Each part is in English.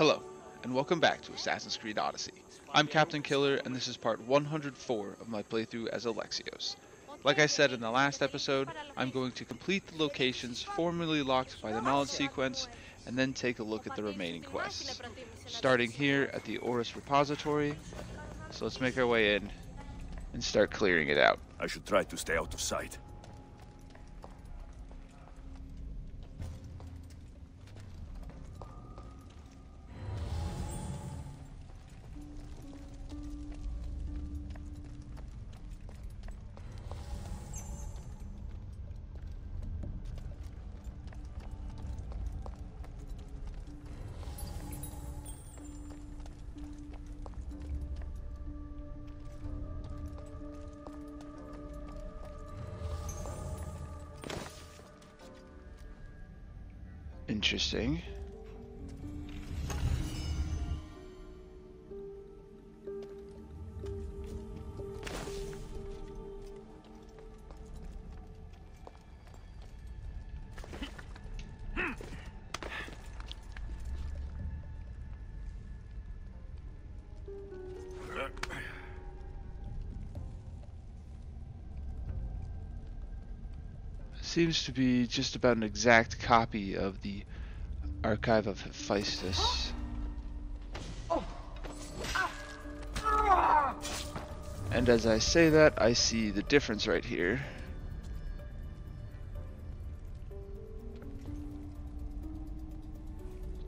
Hello, and welcome back to Assassin's Creed Odyssey. I'm Captain Kyller, and this is part 104 of my playthrough as Alexios. Like I said in the last episode, I'm going to complete the locations formerly locked by the knowledge sequence, and then take a look at the remaining quests. Starting here at the Oris Repository, so let's make our way in and start clearing it out. I should try to stay out of sight. Interesting. Seems to be just about an exact copy of the Archive of Hephaestus. And as I say that, I see the difference right here.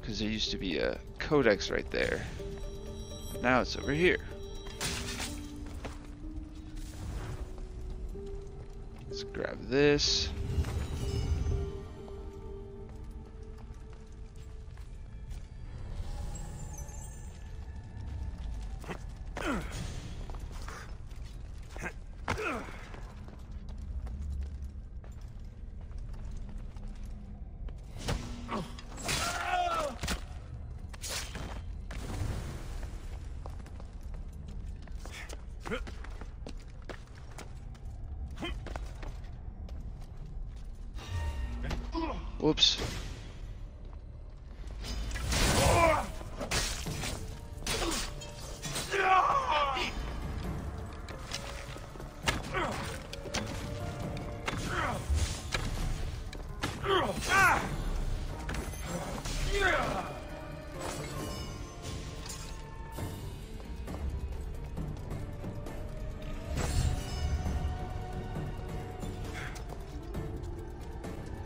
Because there used to be a codex right there. Now it's over here. Let's grab this.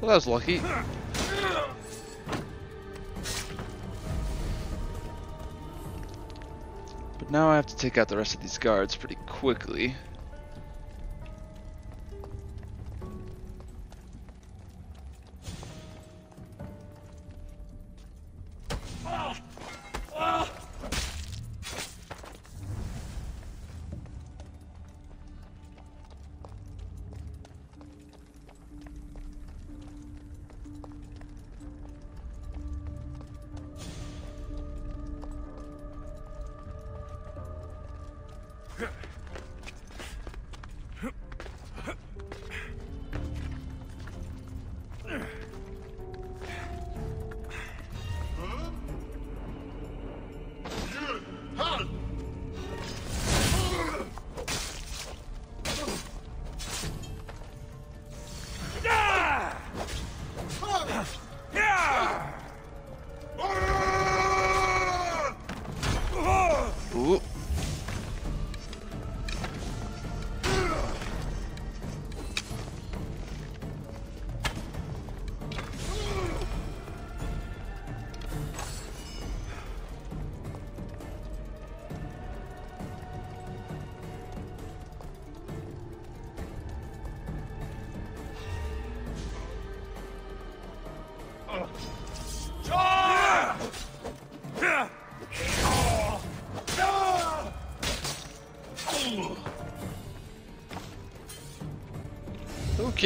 Well, that was lucky. But now I have to take out the rest of these guards pretty quickly.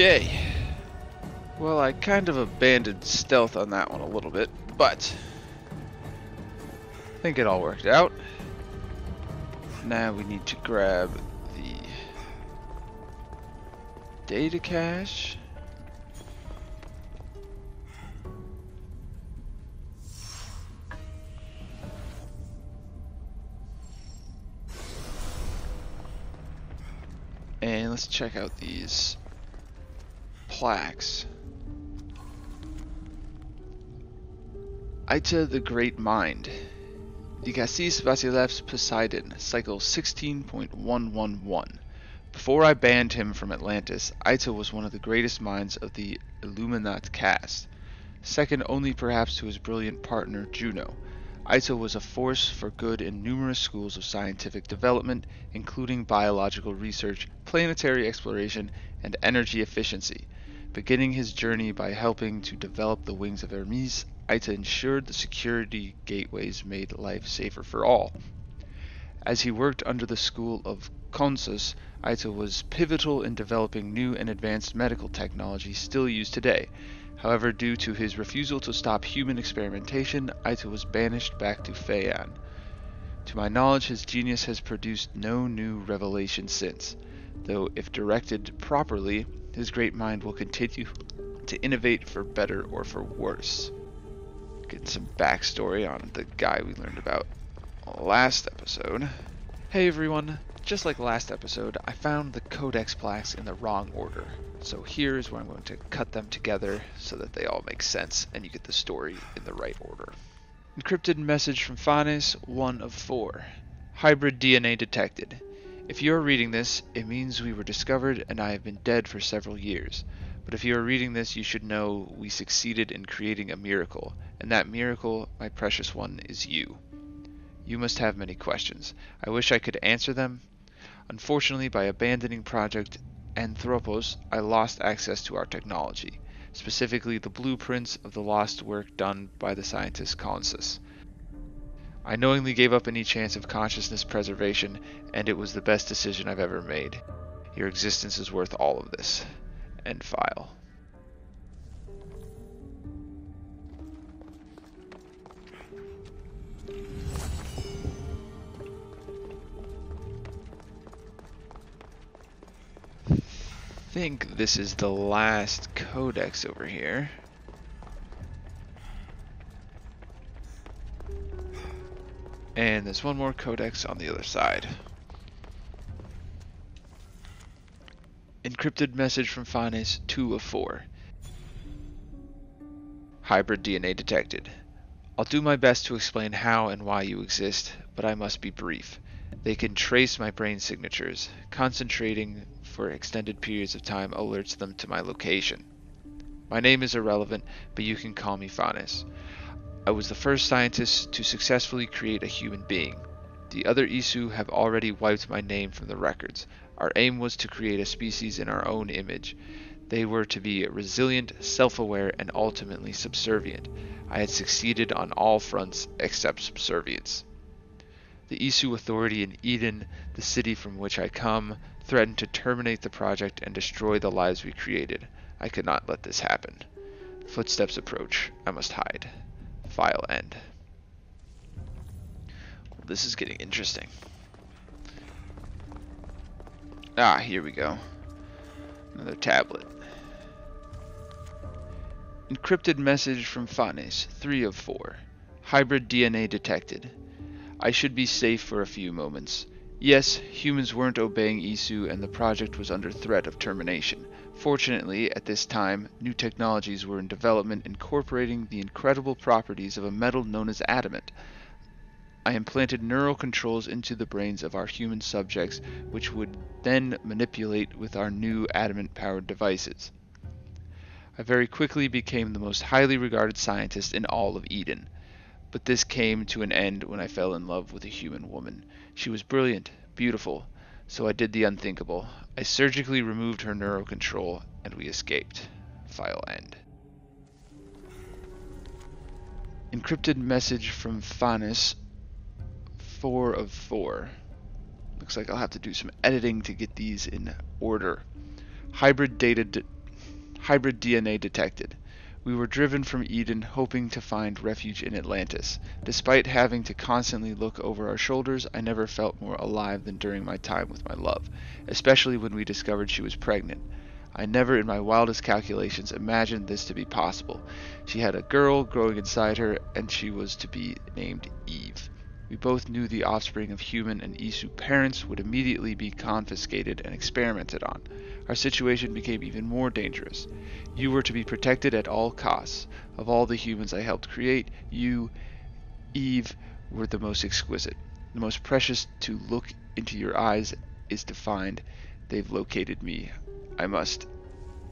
Okay. Well, I kind of abandoned stealth on that one a little bit, but I think it all worked out. Now we need to grab the data cache. And let's check out these plaques. Aita the Great Mind. Dikastes Basileus Poseidon, cycle 16.111. Before I banned him from Atlantis, Aita was one of the greatest minds of the Illuminat caste, second only perhaps to his brilliant partner Juno. Aita was a force for good in numerous schools of scientific development, including biological research, planetary exploration, and energy efficiency. Beginning his journey by helping to develop the wings of Hermes, Aita ensured the security gateways made life safer for all. As he worked under the school of Consus, Aita was pivotal in developing new and advanced medical technology still used today. However, due to his refusal to stop human experimentation, Aita was banished back to Phaeon. To my knowledge, his genius has produced no new revelation since, though if directed properly, his great mind will continue to innovate for better or for worse. Get some backstory on the guy we learned about last episode. Hey everyone, just like last episode, I found the codex plaques in the wrong order. So here's where I'm going to cut them together so that they all make sense and you get the story in the right order. Encrypted message from Phanes, 1 of 4. Hybrid DNA detected. If you are reading this, it means we were discovered and I have been dead for several years. But if you are reading this, you should know we succeeded in creating a miracle, and that miracle, my precious one, is you. You must have many questions. I wish I could answer them. Unfortunately, by abandoning Project Anthropos, I lost access to our technology, specifically the blueprints of the lost work done by the scientist Consus. I knowingly gave up any chance of consciousness preservation, and it was the best decision I've ever made. Your existence is worth all of this. End file. think this is the last codex over here. And there's one more codex on the other side. Encrypted message from Phanes, 2 of 4. Hybrid DNA detected. I'll do my best to explain how and why you exist, but I must be brief. They can trace my brain signatures, concentrating for extended periods of time alerts them to my location. My name is irrelevant, but you can call me Phanes. I was the first scientist to successfully create a human being. The other Isu have already wiped my name from the records. Our aim was to create a species in our own image. They were to be resilient, self-aware, and ultimately subservient. I had succeeded on all fronts except subservience. The Isu authority in Eden, the city from which I come, threatened to terminate the project and destroy the lives we created. I could not let this happen. Footsteps approach. I must hide. File end. Well, this is getting interesting. Ah, here we go. Another tablet. Encrypted message from Phanes, 3 of 4. Hybrid DNA detected. I should be safe for a few moments. Yes, humans weren't obeying Isu and the project was under threat of termination. Fortunately, at this time, new technologies were in development incorporating the incredible properties of a metal known as adamant. I implanted neural controls into the brains of our human subjects, which would then manipulate with our new adamant powered devices. I very quickly became the most highly regarded scientist in all of Eden. But this came to an end when I fell in love with a human woman. She was brilliant, beautiful, so I did the unthinkable. I surgically removed her neuro control, and we escaped. File end. Encrypted message from Phanes, 4 of 4. Looks like I'll have to do some editing to get these in order. Hybrid data hybrid DNA detected. We were driven from Eden hoping to find refuge in Atlantis. Despite having to constantly look over our shoulders, I never felt more alive than during my time with my love, especially when we discovered she was pregnant. I never in my wildest calculations imagined this to be possible. She had a girl growing inside her, and she was to be named Eve. We both knew the offspring of human and Isu parents would immediately be confiscated and experimented on. Our situation became even more dangerous. You were to be protected at all costs. Of all the humans I helped create, you, Eve, were the most exquisite. The most precious to look into your eyes is to find they've located me. I must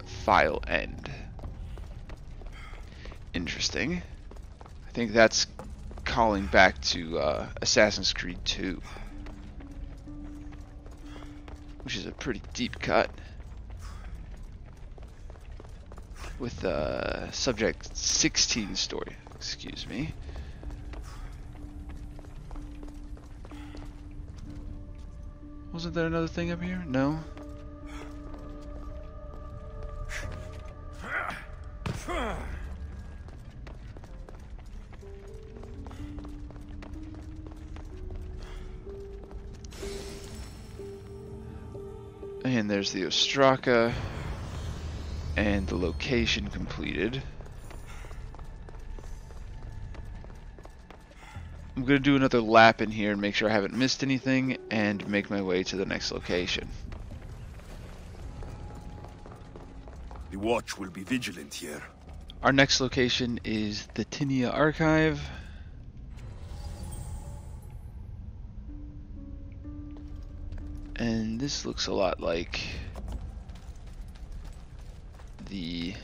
file end. Interesting. I think that's calling back to uh, Assassin's Creed 2. Which is a pretty deep cut. With uh, subject 16 story. Excuse me. Wasn't there another thing up here? No? And there's the Ostraka. And the location completed. I'm going to do another lap in here and make sure I haven't missed anything and make my way to the next location. The watch will be vigilant here. Our next location is the Tinia Archive. And this looks a lot like the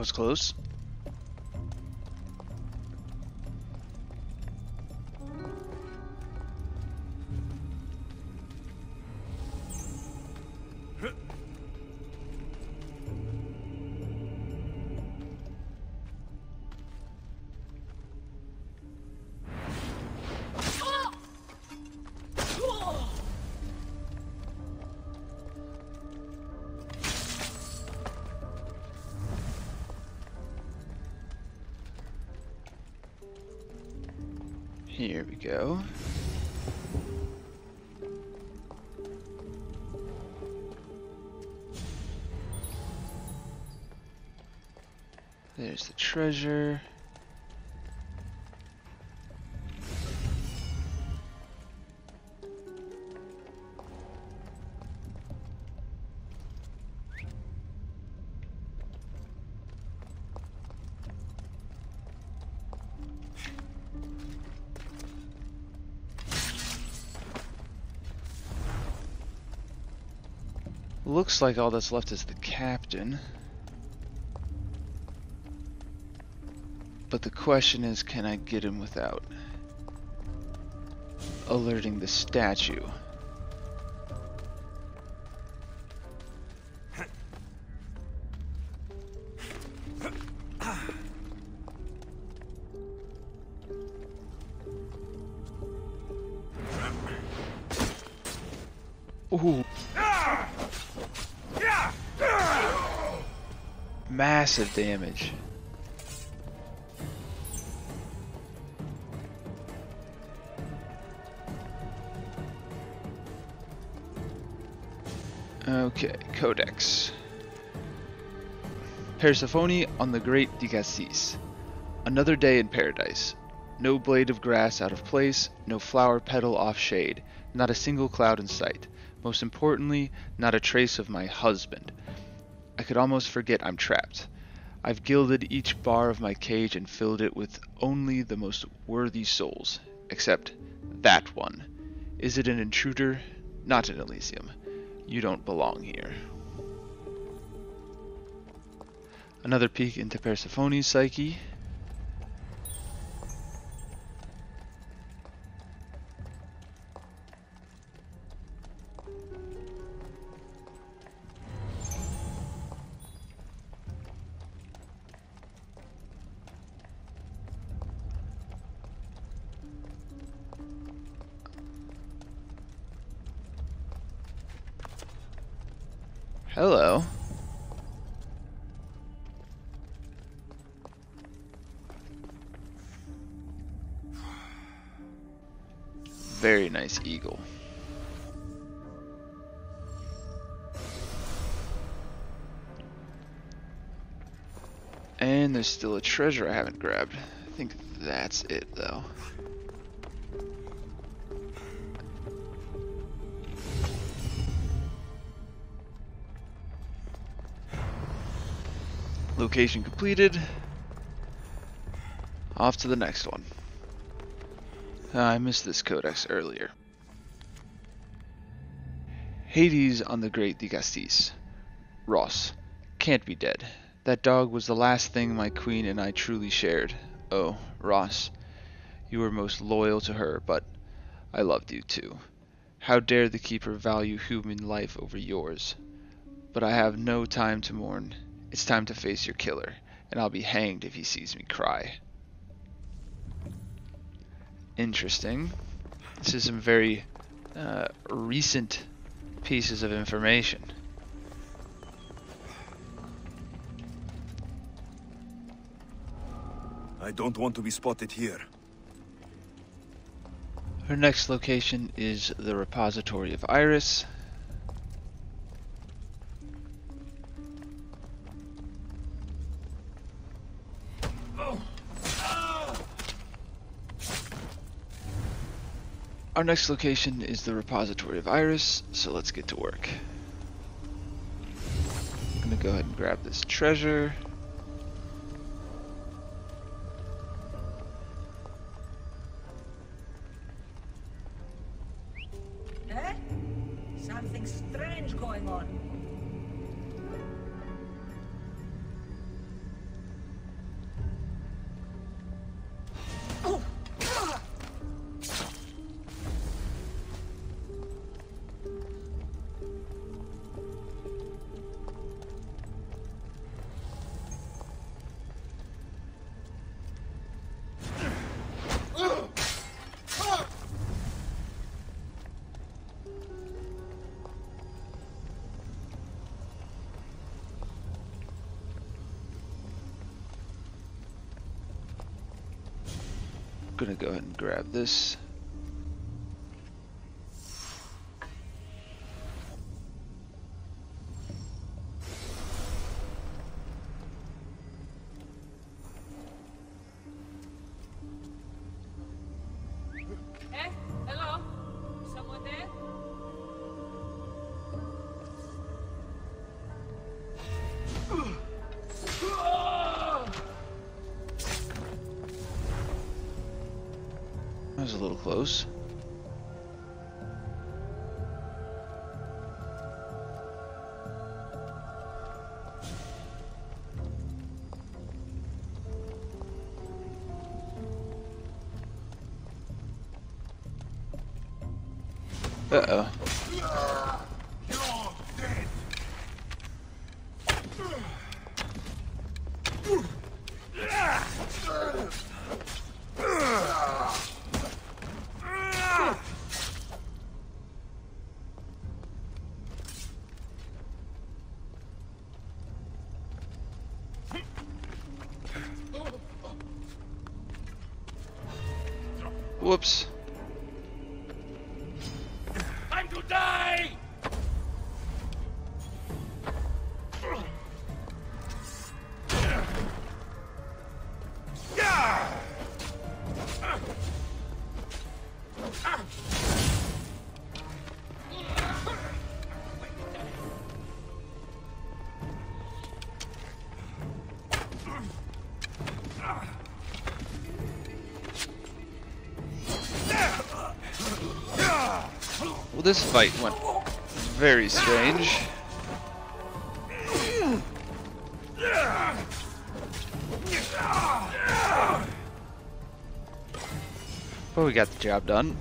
was close. Go. There's the treasure. Looks like all that's left is the captain. But the question is, can I get him without alerting the statue? Massive damage. Okay, Codex. Persephone on the Great Dikastes. Another day in paradise. No blade of grass out of place, no flower petal off shade, not a single cloud in sight. Most importantly, not a trace of my husband. I could almost forget I'm trapped. I've gilded each bar of my cage and filled it with only the most worthy souls, except that one. Is it an intruder? Not in Elysium. You don't belong here. Another peek into Persephone's psyche. Hello. Very nice eagle. And there's still a treasure I haven't grabbed. I think that's it though. Location completed. Off to the next one. Ah, I missed this codex earlier. Hades on the Great Dikastes. Ross. Can't be dead. That dog was the last thing my queen and I truly shared. Oh, Ross. You were most loyal to her, but I loved you too. How dare the Keeper value human life over yours? But I have no time to mourn. It's time to face your killer, and I'll be hanged if he sees me cry. Interesting. This is some very uh, recent pieces of information. I don't want to be spotted here. Her next location is the repository of Iris. Our next location is the repository of Iris, so let's get to work. I'm gonna go ahead and grab this treasure. Gonna go ahead and grab this. This fight went very strange. But we got the job done.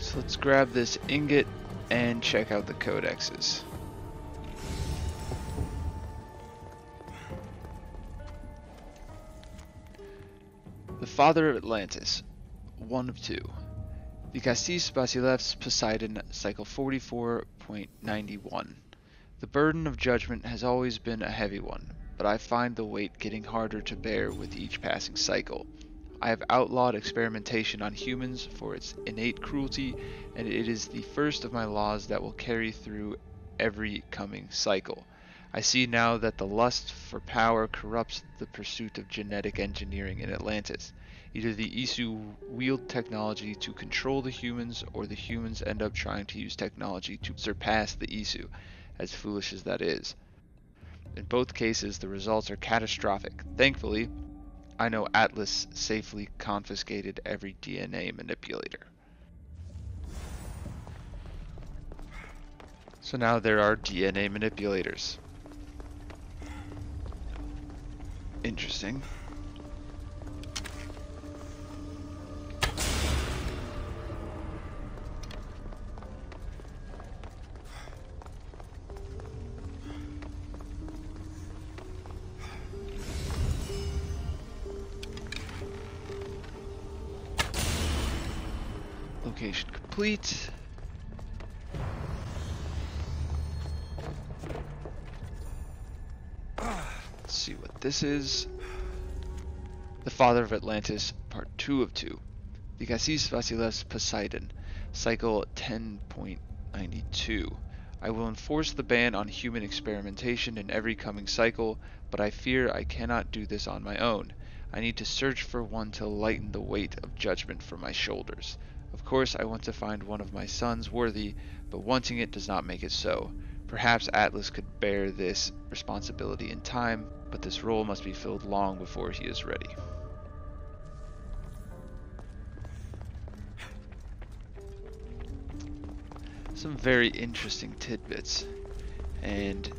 So let's grab this ingot and check out the codexes. Father of Atlantis, one of two. Dikastes Basileus Poseidon, cycle 44.91. The burden of judgment has always been a heavy one, but I find the weight getting harder to bear with each passing cycle. I have outlawed experimentation on humans for its innate cruelty, and it is the first of my laws that will carry through every coming cycle. I see now that the lust for power corrupts the pursuit of genetic engineering in Atlantis. Either the Isu wield technology to control the humans, or the humans end up trying to use technology to surpass the Isu, as foolish as that is. In both cases, the results are catastrophic. Thankfully, I know Atlas safely confiscated every DNA manipulator. So now there are DNA manipulators. Interesting. Location complete. Let's see what this is. The Father of Atlantis, Part 2 of 2. Dikastes Basileus Poseidon, Cycle 10.92. I will enforce the ban on human experimentation in every coming cycle, but I fear I cannot do this on my own. I need to search for one to lighten the weight of judgment from my shoulders. Of course, I want to find one of my sons worthy, but wanting it does not make it so. Perhaps Atlas could bear this responsibility in time, but this role must be filled long before he is ready. Some very interesting tidbits, and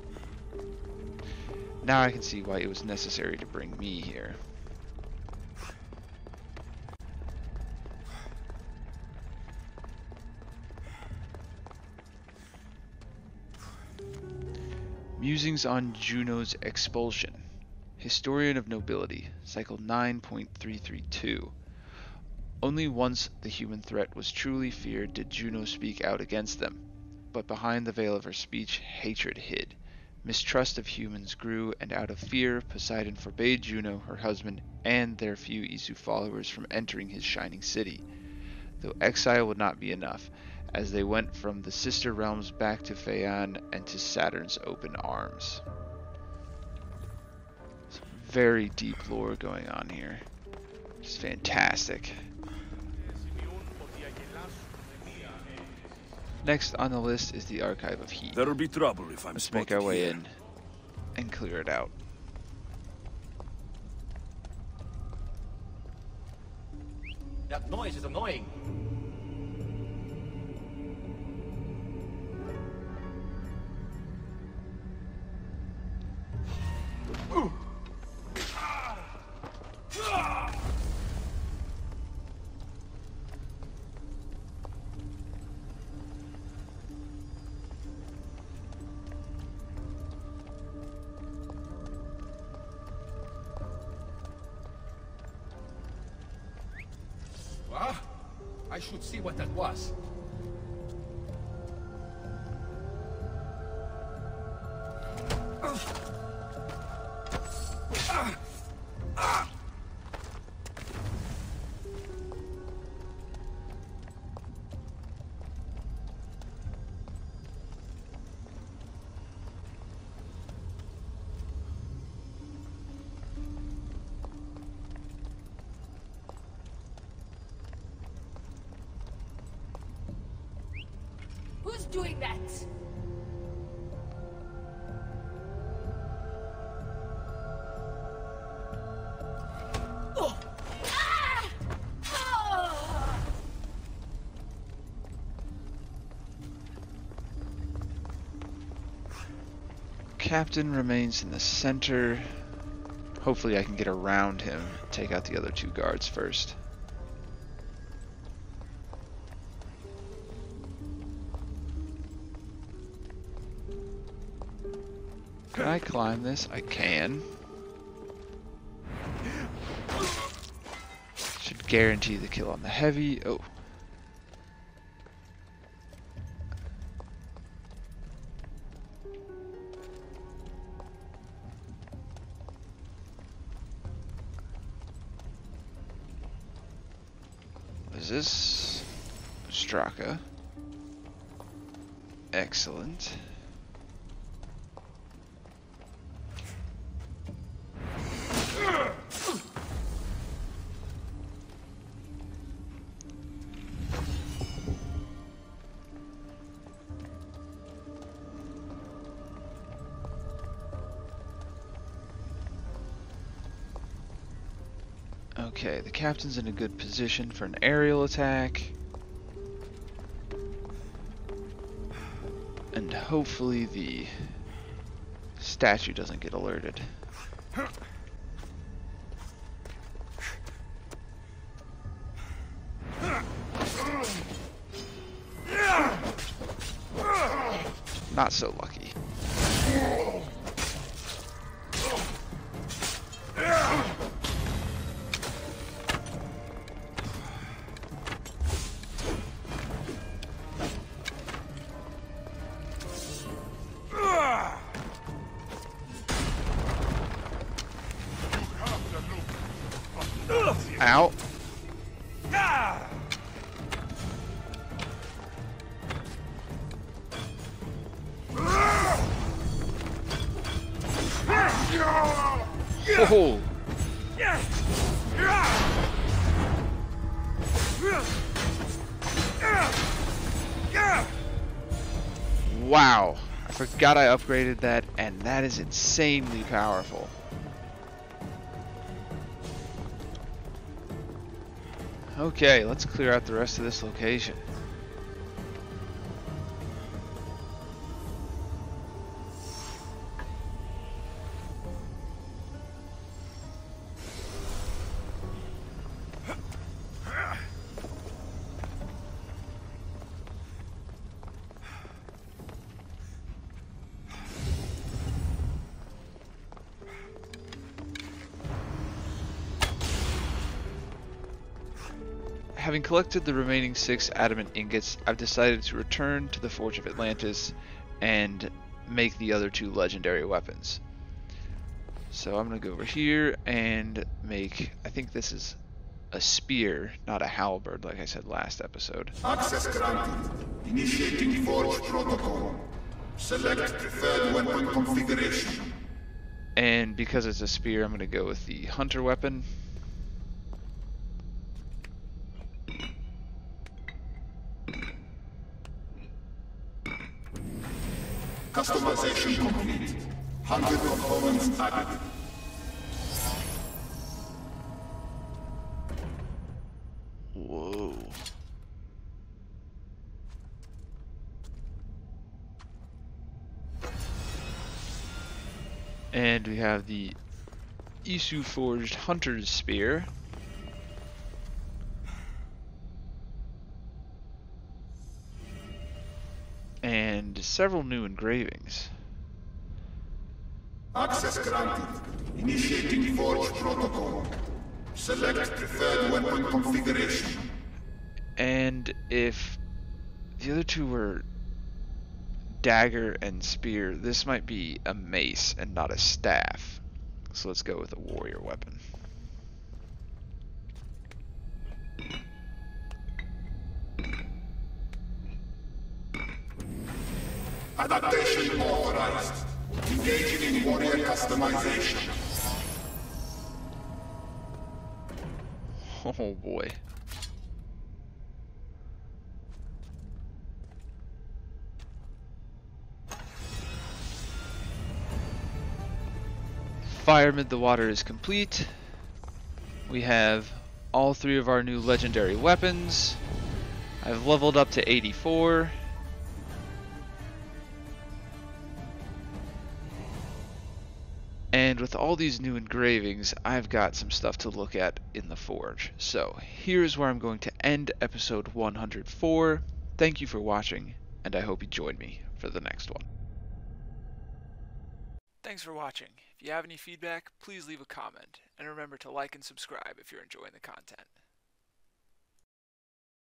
now I can see why it was necessary to bring me here. Musings on Juno's Expulsion. Historian of Nobility, Cycle 9.332. Only once the human threat was truly feared did Juno speak out against them, but behind the veil of her speech, hatred hid. Mistrust of humans grew, and out of fear, Poseidon forbade Juno, her husband, and their few Isu followers from entering his shining city. Though exile would not be enough, as they went from the sister realms back to Phaeon and to Saturn's open arms. Some very deep lore going on here. It's fantastic. Next on the list is the Archive of Heat. There'll be trouble if I'm Let's make our way here. in and clear it out. That noise is annoying. I should see what that was. that. captain remains in the center. Hopefully I can get around him, take out the other two guards first. I climb this? I can. Should guarantee the kill on the heavy. Oh. Is this? Straka. Excellent. Captain's in a good position for an aerial attack. And hopefully the statue doesn't get alerted. Forgot I upgraded that, and that is insanely powerful. Okay, let's clear out the rest of this location. Having collected the remaining six adamant ingots, I've decided to return to the Forge of Atlantis and make the other two legendary weapons. So I'm going to go over here and make, I think this is a spear, not a halberd like I said last episode. Access granted. Initiating Forge Protocol. Select preferred weapon configuration. And because it's a spear, I'm going to go with the hunter weapon. Customization complete. 100 components added. Whoa. And we have the Isu Forged Hunter's Spear. Several new engravings. Access granted. Initiating Forge Protocol. Select preferred weapon configuration. And if the other two were dagger and spear, this might be a mace and not a staff. So let's go with a warrior weapon. Adaptation authorized. Engaging in warrior customization. Oh boy. Fire Mid the Water is complete. We have all three of our new legendary weapons. I've leveled up to 84. And with all these new engravings, I've got some stuff to look at in the forge. So here's where I'm going to end episode 104. Thank you for watching, and I hope you join me for the next one. Thanks for watching. If you have any feedback, please leave a comment, and remember to like and subscribe if you're enjoying the content.